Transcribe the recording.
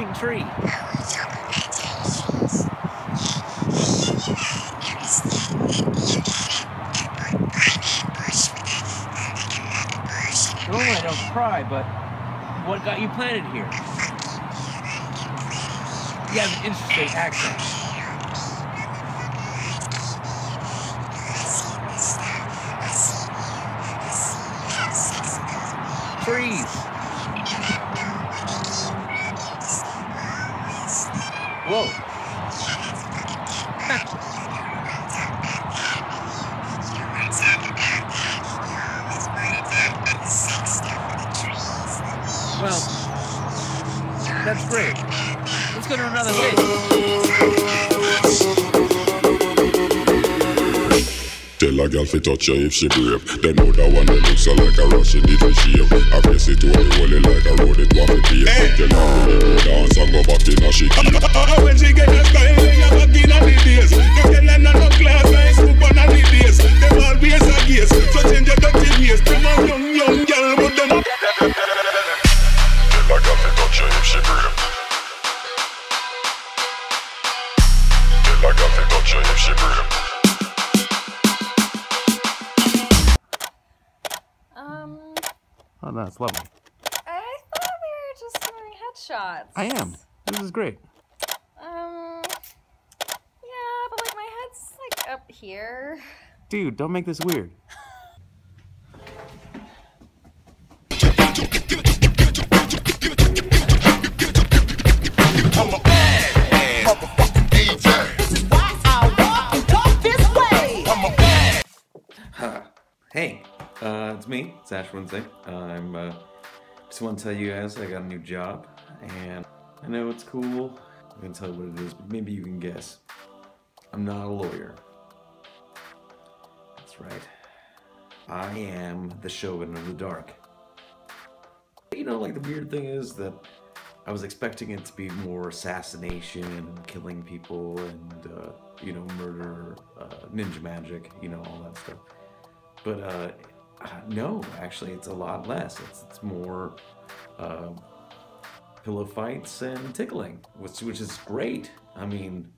fucking tree. Normally I don't cry, but what got you planted here? You have an interesting accent. Trees. Whoa. Well, that's great. Let's go to another list. Tell a girl fi touch her if she brave. They know that one that looks like a rush, she need shave. I face it to the wall like a road, go back in a she keep. when she get a style, they have a kin the days. No tell her no class, I scoop on the days. Them always a gaze, so change your dirty ways. Them a young, young girl, but them a Tell a girl touch her if she brave. Tell a girl touch her if she brave. Um, Oh, no, it's lovely. I thought we were just doing headshots. I am. This is great. Um, yeah, but like my head's like up here. Dude, don't make this weird. Hey, uh, it's me, it's Ashes Wednesday. I'm uh, just want to tell you guys I got a new job, and I know it's cool. I'm gonna tell you what it is, but maybe you can guess. I'm not a lawyer. That's right. I am the Shogun of the Dark. You know, like the weird thing is that I was expecting it to be more assassination and killing people and, uh, you know, murder, uh, ninja magic, you know, all that stuff. But uh, no, actually, it's a lot less. It's, it's more uh, pillow fights and tickling, which which is great. I mean,